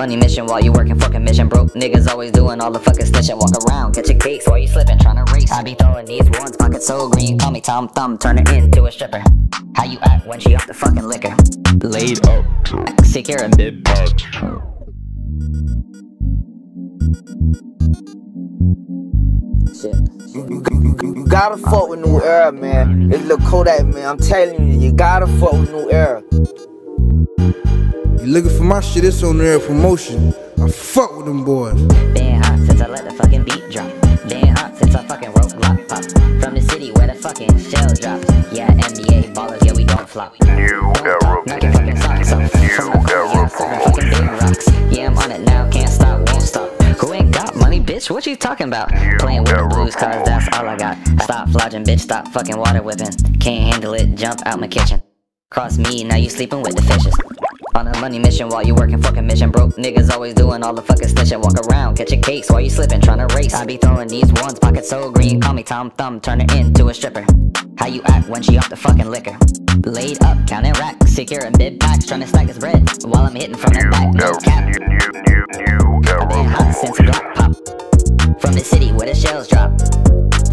money mission while you working fucking mission. Broke niggas always doing all the fucking snitching. Walk around, catch a case while you slipping, trying to race. I be throwing these ones, pocket so green. Call me Tom Thumb, turn her into a stripper. How you act when she off the fucking liquor? Laid up, secure and big Shit. You, you, you, you gotta fuck with New Era, man. It's Lil Kodak, man. I'm telling you, you gotta fuck with New Era. You looking for my shit, it's on there promotion. I fuck with them boys. Been hot since I let the fucking beat drop. Been hot since I fucking wrote Glock Pop. From the city where the fucking shell drops. Yeah, NBA ballers, yeah, we don't flop. New era. Knock your fucking socks off. New era yeah, serving fucking big rocks. Yeah, I'm on it now, can't stop, won't stop. Who ain't got money, bitch? What you talking about? Playing with the blues, cause that's all I got. Stop flogging, bitch, stop fucking water whipping. Can't handle it, jump out my kitchen. Cross me, now you sleeping with the fishes. On a money mission while you working fucking mission. Broke niggas always doing all the fucking snitching. Walk around, catch a case while you slipping, trying to race. I be throwing these ones, pocket so green. Call me Tom Thumb, turn her into a stripper. How you act when she off the fucking liquor? Laid up, counting racks, secure in big packs, trying to stack his bread while I'm hitting from the back. No cap. New, new, new Been hot since Glock pop. From the city where the shells drop.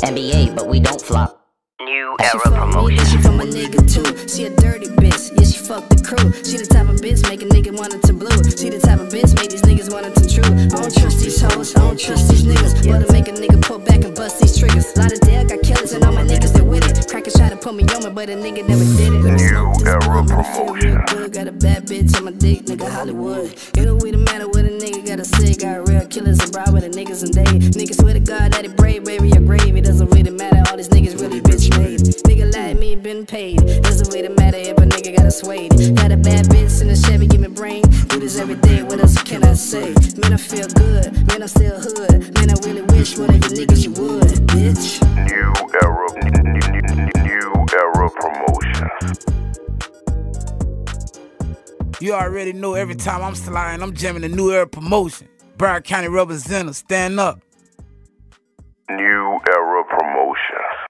NBA, but we don't flop. New She era fuck me, then she from a nigga too. She a dirty bitch, yeah she fuck the crew. She the type of bitch make a nigga want it to blue. She the type of bitch make these niggas want it to true. I don't trust these hoes, I don't trust these niggas. To make a nigga pull back and bust these triggers. Lot of dead got killers and all my niggas they with it. Crackers try to put me on but a nigga never did it. Let me smoke this era blunt, man, feel real promotion. good. Got a bad bitch on my dick, nigga Hollywood. It don't really matter what a nigga gotta say. Got real killers abroad with the niggas and they. Niggas swear to God like me been paid. Doesn't really matter if a nigga got a suede. Got a bad bitch in the Chevy, give me brain. Do this every day, what else can I say? Man, I feel good, man, I'm still hood. Man, I really wish one of you niggas you would, bitch. New era. New, new, new era promotion. You already know every time I'm sliding, I'm jamming a new era promotion. Broward County representative, stand up. New era promotion.